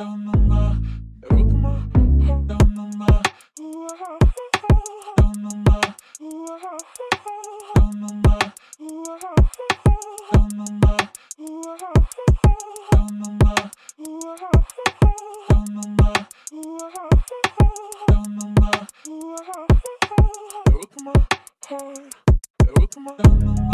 Don't know. tomorrow.